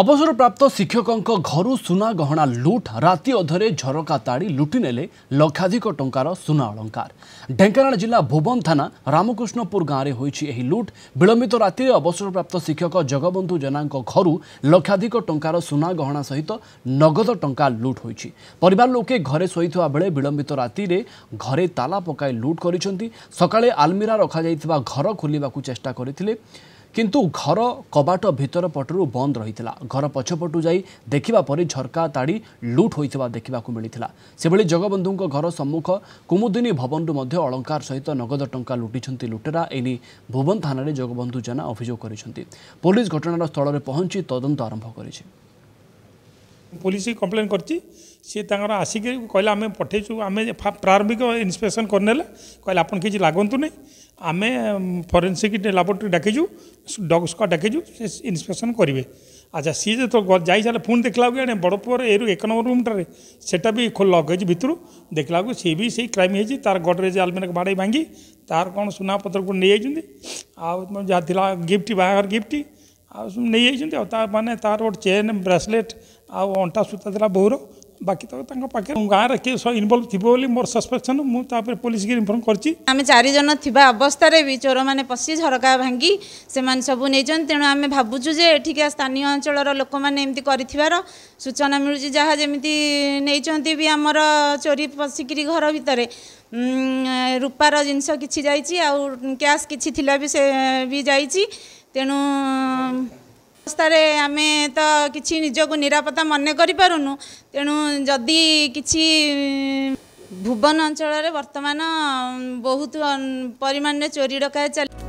ଅବସରପ୍ରାପ୍ତ ଶିକ୍ଷକଙ୍କ ଘରୁ ସୁନା ଗହଣା ଲୁଟ୍ ରାତି ଅଧରେ ଝରକା ତାଡ଼ି ଲୁଟି ନେଲେ ଲକ୍ଷାଧିକ ଟଙ୍କାର ସୁନା ଅଳଙ୍କାର ଢେଙ୍କାନାଳ ଜିଲ୍ଲା ଭୁବନ ଥାନା ରାମକୃଷ୍ଣପୁର ଗାଁରେ ହୋଇଛି ଏହି ଲୁଟ୍ ବିଳମ୍ବିତ ରାତିରେ ଅବସରପ୍ରାପ୍ତ ଶିକ୍ଷକ ଜଗବନ୍ଧୁ ଜେନାଙ୍କ ଘରୁ ଲକ୍ଷାଧିକ ଟଙ୍କାର ସୁନା ଗହଣା ସହିତ ନଗଦ ଟଙ୍କା ଲୁଟ୍ ହୋଇଛି ପରିବାର ଲୋକେ ଘରେ ଶୋଇଥିବା ବେଳେ ବିଳମ୍ବିତ ରାତିରେ ଘରେ ତାଲା ପକାଇ ଲୁଟ୍ କରିଛନ୍ତି ସକାଳେ ଆଲମିରା ରଖାଯାଇଥିବା ଘର ଖୋଲିବାକୁ ଚେଷ୍ଟା କରିଥିଲେ କିନ୍ତୁ ଘର କବାଟ ଭିତର ପଟରୁ ବନ୍ଦ ରହିଥିଲା ଘର ପଛପଟୁ ଯାଇ ଦେଖିବା ପରେ ଝରକା ତାଡ଼ି ଲୁଟ୍ ହୋଇଥିବା ଦେଖିବାକୁ ମିଳିଥିଲା ସେଭଳି ଜଗବନ୍ଧୁଙ୍କ ଘର ସମ୍ମୁଖ କୁମୁଦିନୀ ଭବନରୁ ମଧ୍ୟ ଅଳଙ୍କାର ସହିତ ନଗଦ ଟଙ୍କା ଲୁଟିଛନ୍ତି ଲୁଟେରା ଏନେଇ ଭୁବନ ଥାନାରେ ଜଗବନ୍ଧୁ ଜେନା ଅଭିଯୋଗ କରିଛନ୍ତି ପୋଲିସ ଘଟଣାର ସ୍ଥଳରେ ପହଞ୍ଚି ତଦନ୍ତ ଆରମ୍ଭ କରିଛି पुलिस कम्प्लेन कर आसिक कहला आम पठे आम प्रारंभिक इन्स्पेक्शन करने कहले आप किसी लगतु ना आम फरेन्सिक लाबोरेटरी डाकीचु डग स्क्वाड डाकीचु इन्स्पेक्शन करेंगे अच्छा सी जो जा सारे देख देखला आने बड़ पुअर एरु एक नंबर रूमटे से भी लगे भितर देखला सी भी सही क्राइम होती तार गडरेज आलमेरा बाड़े भांगी तार कौन सुनापत्र को नहीं जाती आ गिफ्ट बाहर गिफ्ट ଆଉ ନେଇ ଯାଇଛନ୍ତି ଆଉ ତା ମାନେ ତା'ର ଗୋଟେ ଚେନ୍ ବ୍ରେସଲେଟ୍ ଆଉ ଅଣ୍ଟା ସୂତା ଥିଲା ବୋଉର বাকি তো তাঙ্ক পাখে গাঁরে কে সব ইনভলভ থিব বলি মোর সাসপেকশন মু তাপরে পুলিশ কি ইনফর্ম করছি আমি চারি জন থিবা অবস্থারে বি চোর মানে পশি ঝরকা ভাঙ্গি সেমান সবু নেইজন তেণু আমি ভাবুছু যে এঠিকা স্থানীয় অঞ্চলর লোকমানে এমতি করিথিবার সূচনা মিলুছি যাহা যেমিতি নেইচন্তি বি আমার চোরি পশিকিরি ঘর ভিতরে রূপার জিনিস কিছু যাইছি আউ ক্যাশ কিছু থিলা বি সে বি যাইছি तणु अवस्था आमे त किरापत्ता मनकरी पाउनु तेणु जि भुवन अञ्चल वर्तमान बहुत परिमाणले चोरी डकाय चाहिँ